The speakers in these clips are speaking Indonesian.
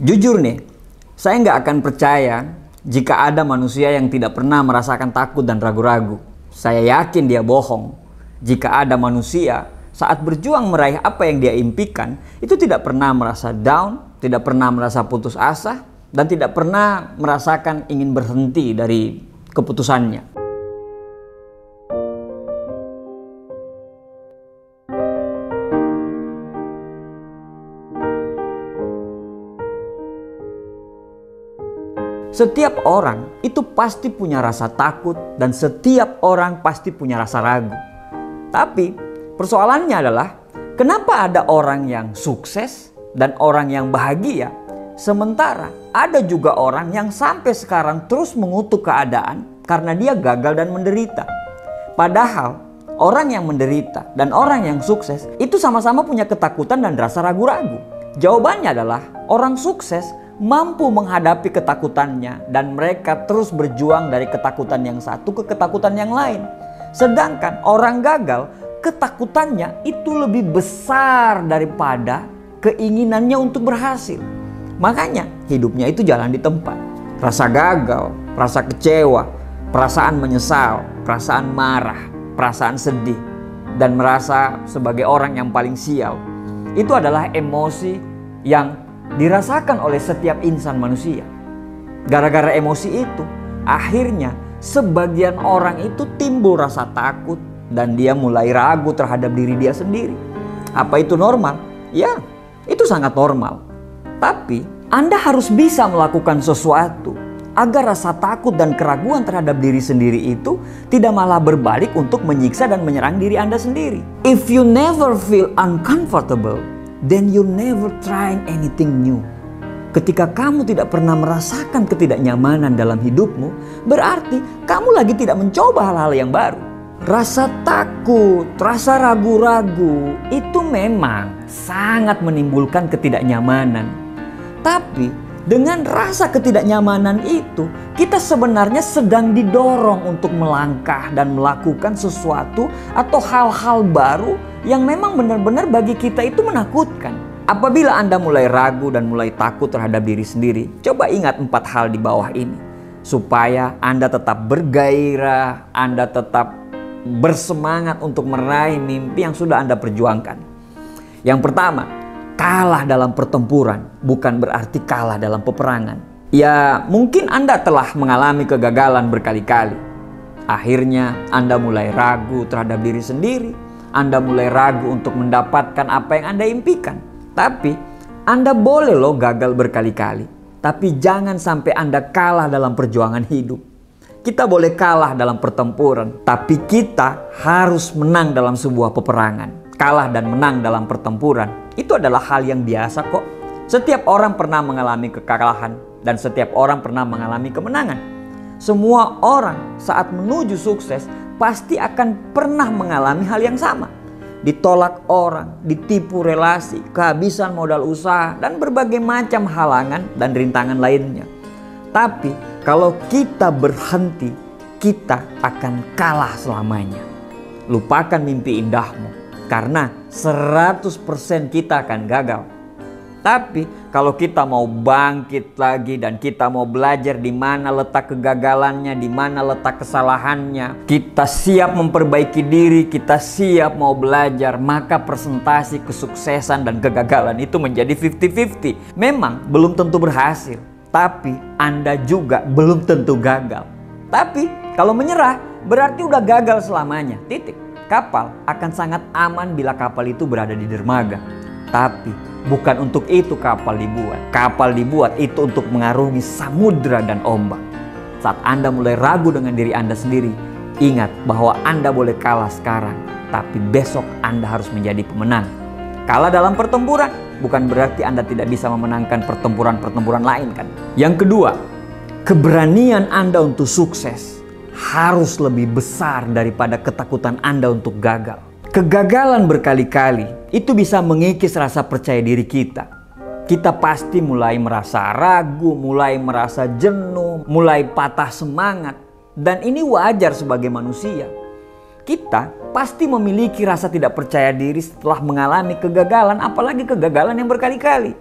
Jujur nih, saya nggak akan percaya jika ada manusia yang tidak pernah merasakan takut dan ragu-ragu. Saya yakin dia bohong. Jika ada manusia saat berjuang meraih apa yang dia impikan, itu tidak pernah merasa down, tidak pernah merasa putus asa, dan tidak pernah merasakan ingin berhenti dari keputusannya. Setiap orang itu pasti punya rasa takut dan setiap orang pasti punya rasa ragu. Tapi persoalannya adalah kenapa ada orang yang sukses dan orang yang bahagia sementara ada juga orang yang sampai sekarang terus mengutuk keadaan karena dia gagal dan menderita. Padahal orang yang menderita dan orang yang sukses itu sama-sama punya ketakutan dan rasa ragu-ragu. Jawabannya adalah orang sukses mampu menghadapi ketakutannya dan mereka terus berjuang dari ketakutan yang satu ke ketakutan yang lain. Sedangkan orang gagal, ketakutannya itu lebih besar daripada keinginannya untuk berhasil. Makanya hidupnya itu jalan di tempat. Rasa gagal, rasa kecewa, perasaan menyesal, perasaan marah, perasaan sedih, dan merasa sebagai orang yang paling sial. Itu adalah emosi yang dirasakan oleh setiap insan manusia. Gara-gara emosi itu, akhirnya sebagian orang itu timbul rasa takut dan dia mulai ragu terhadap diri dia sendiri. Apa itu normal? Ya, itu sangat normal. Tapi Anda harus bisa melakukan sesuatu agar rasa takut dan keraguan terhadap diri sendiri itu tidak malah berbalik untuk menyiksa dan menyerang diri Anda sendiri. If you never feel uncomfortable, then you never trying anything new. Ketika kamu tidak pernah merasakan ketidaknyamanan dalam hidupmu, berarti kamu lagi tidak mencoba hal-hal yang baru. Rasa takut, rasa ragu-ragu itu memang sangat menimbulkan ketidaknyamanan. Tapi dengan rasa ketidaknyamanan itu, kita sebenarnya sedang didorong untuk melangkah dan melakukan sesuatu atau hal-hal baru yang memang benar-benar bagi kita itu menakutkan. Apabila Anda mulai ragu dan mulai takut terhadap diri sendiri, coba ingat empat hal di bawah ini. Supaya Anda tetap bergairah, Anda tetap bersemangat untuk meraih mimpi yang sudah Anda perjuangkan. Yang pertama, kalah dalam pertempuran bukan berarti kalah dalam peperangan. Ya, mungkin Anda telah mengalami kegagalan berkali-kali. Akhirnya Anda mulai ragu terhadap diri sendiri, anda mulai ragu untuk mendapatkan apa yang Anda impikan. Tapi Anda boleh loh gagal berkali-kali. Tapi jangan sampai Anda kalah dalam perjuangan hidup. Kita boleh kalah dalam pertempuran, tapi kita harus menang dalam sebuah peperangan. Kalah dan menang dalam pertempuran itu adalah hal yang biasa kok. Setiap orang pernah mengalami kekalahan dan setiap orang pernah mengalami kemenangan. Semua orang saat menuju sukses pasti akan pernah mengalami hal yang sama. Ditolak orang, ditipu relasi, kehabisan modal usaha, dan berbagai macam halangan dan rintangan lainnya. Tapi kalau kita berhenti, kita akan kalah selamanya. Lupakan mimpi indahmu, karena 100% kita akan gagal. Tapi kalau kita mau bangkit lagi dan kita mau belajar di mana letak kegagalannya, di mana letak kesalahannya, kita siap memperbaiki diri, kita siap mau belajar, maka presentasi kesuksesan dan kegagalan itu menjadi 50-50. Memang belum tentu berhasil, tapi Anda juga belum tentu gagal. Tapi kalau menyerah berarti udah gagal selamanya. Titik. Kapal akan sangat aman bila kapal itu berada di dermaga. Tapi Bukan untuk itu kapal dibuat. Kapal dibuat itu untuk mengarungi samudra dan ombak. Saat Anda mulai ragu dengan diri Anda sendiri, ingat bahwa Anda boleh kalah sekarang, tapi besok Anda harus menjadi pemenang. Kalah dalam pertempuran bukan berarti Anda tidak bisa memenangkan pertempuran-pertempuran lain kan. Yang kedua, keberanian Anda untuk sukses harus lebih besar daripada ketakutan Anda untuk gagal. Kegagalan berkali-kali itu bisa mengikis rasa percaya diri kita. Kita pasti mulai merasa ragu, mulai merasa jenuh, mulai patah semangat. Dan ini wajar sebagai manusia. Kita pasti memiliki rasa tidak percaya diri setelah mengalami kegagalan, apalagi kegagalan yang berkali-kali.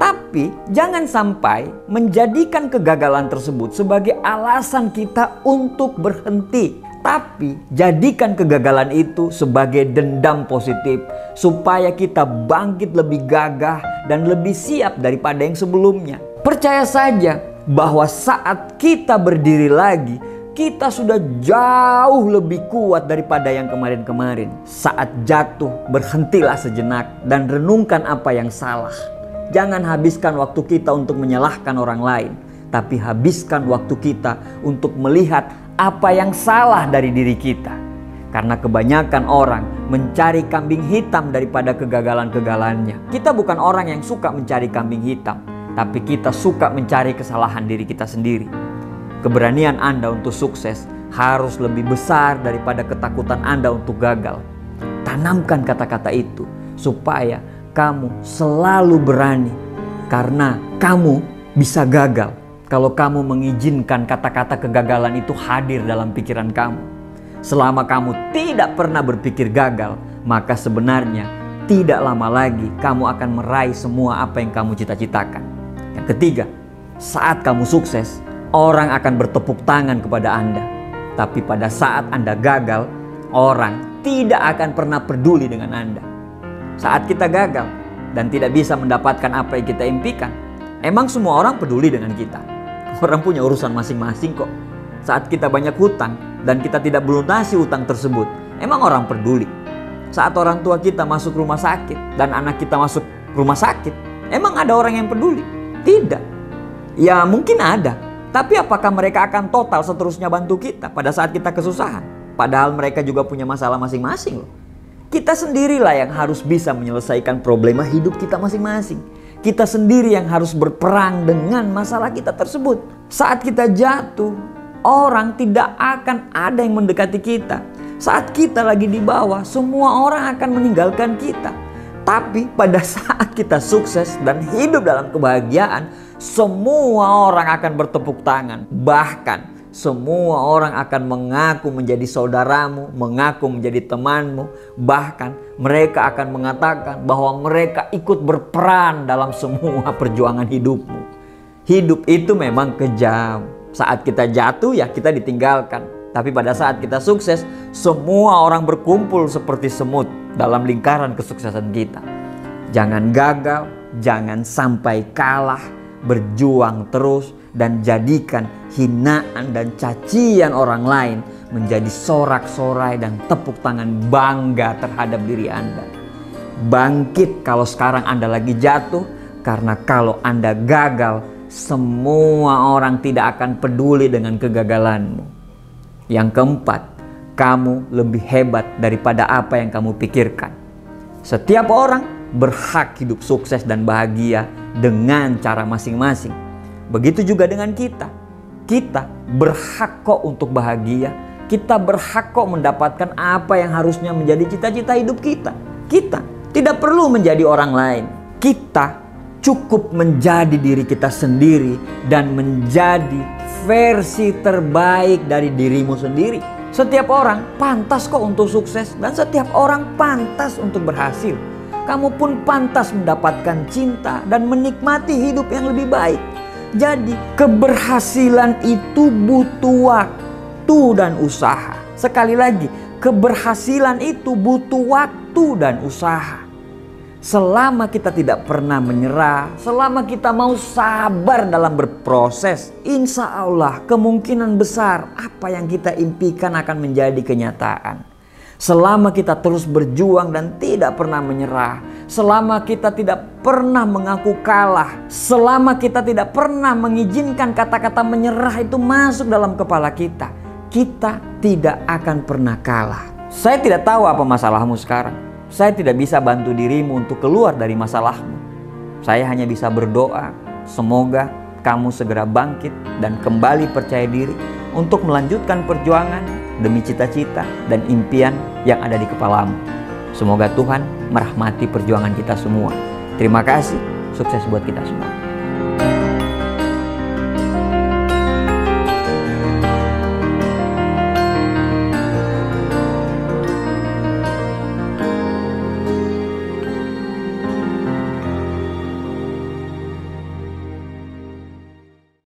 Tapi jangan sampai menjadikan kegagalan tersebut sebagai alasan kita untuk berhenti. Tapi jadikan kegagalan itu sebagai dendam positif supaya kita bangkit lebih gagah dan lebih siap daripada yang sebelumnya. Percaya saja bahwa saat kita berdiri lagi, kita sudah jauh lebih kuat daripada yang kemarin-kemarin. Saat jatuh, berhentilah sejenak dan renungkan apa yang salah. Jangan habiskan waktu kita untuk menyalahkan orang lain, tapi habiskan waktu kita untuk melihat apa yang salah dari diri kita. Karena kebanyakan orang mencari kambing hitam daripada kegagalan-kegagalannya. Kita bukan orang yang suka mencari kambing hitam, tapi kita suka mencari kesalahan diri kita sendiri. Keberanian Anda untuk sukses harus lebih besar daripada ketakutan Anda untuk gagal. Tanamkan kata-kata itu supaya kamu selalu berani, karena kamu bisa gagal kalau kamu mengizinkan kata-kata kegagalan itu hadir dalam pikiran kamu. Selama kamu tidak pernah berpikir gagal, maka sebenarnya tidak lama lagi kamu akan meraih semua apa yang kamu cita-citakan. Yang ketiga, saat kamu sukses, orang akan bertepuk tangan kepada Anda. Tapi pada saat Anda gagal, orang tidak akan pernah peduli dengan Anda. Saat kita gagal dan tidak bisa mendapatkan apa yang kita impikan, emang semua orang peduli dengan kita. Orang punya urusan masing-masing kok. Saat kita banyak hutang dan kita tidak melunasi hutang tersebut, emang orang peduli. Saat orang tua kita masuk rumah sakit dan anak kita masuk rumah sakit, emang ada orang yang peduli? Tidak. Ya mungkin ada. Tapi apakah mereka akan total seterusnya bantu kita pada saat kita kesusahan? Padahal mereka juga punya masalah masing-masing loh. Kita sendirilah yang harus bisa menyelesaikan problema hidup kita masing-masing. Kita sendiri yang harus berperang dengan masalah kita tersebut. Saat kita jatuh, orang tidak akan ada yang mendekati kita. Saat kita lagi di bawah, semua orang akan meninggalkan kita. Tapi pada saat kita sukses dan hidup dalam kebahagiaan, semua orang akan bertepuk tangan. Bahkan semua orang akan mengaku menjadi saudaramu, mengaku menjadi temanmu, bahkan mereka akan mengatakan bahwa mereka ikut berperan dalam semua perjuangan hidupmu. Hidup itu memang kejam. Saat kita jatuh ya kita ditinggalkan. Tapi pada saat kita sukses, semua orang berkumpul seperti semut dalam lingkaran kesuksesan kita. Jangan gagal, jangan sampai kalah, berjuang terus dan jadikan hinaan dan cacian orang lain menjadi sorak-sorai dan tepuk tangan bangga terhadap diri Anda. Bangkit kalau sekarang Anda lagi jatuh, karena kalau Anda gagal, semua orang tidak akan peduli dengan kegagalanmu. Yang keempat, kamu lebih hebat daripada apa yang kamu pikirkan. Setiap orang berhak hidup sukses dan bahagia dengan cara masing-masing. Begitu juga dengan kita. Kita berhak kok untuk bahagia. Kita berhak kok mendapatkan apa yang harusnya menjadi cita-cita hidup kita. Kita tidak perlu menjadi orang lain. Kita cukup menjadi diri kita sendiri dan menjadi versi terbaik dari dirimu sendiri. Setiap orang pantas kok untuk sukses dan setiap orang pantas untuk berhasil. Kamu pun pantas mendapatkan cinta dan menikmati hidup yang lebih baik. Jadi keberhasilan itu butuh waktu dan usaha. Sekali lagi, keberhasilan itu butuh waktu dan usaha. Selama kita tidak pernah menyerah, selama kita mau sabar dalam berproses, insya Allah kemungkinan besar apa yang kita impikan akan menjadi kenyataan. Selama kita terus berjuang dan tidak pernah menyerah, selama kita tidak pernah mengaku kalah, selama kita tidak pernah mengizinkan kata-kata menyerah itu masuk dalam kepala kita, kita tidak akan pernah kalah. Saya tidak tahu apa masalahmu sekarang. Saya tidak bisa bantu dirimu untuk keluar dari masalahmu. Saya hanya bisa berdoa, semoga kamu segera bangkit dan kembali percaya diri untuk melanjutkan perjuangan demi cita-cita dan impian yang ada di kepalamu. Semoga Tuhan merahmati perjuangan kita semua. Terima kasih, sukses buat kita semua.